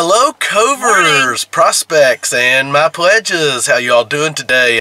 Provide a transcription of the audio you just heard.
Hello, covers, prospects, and my pledges. How you all doing today?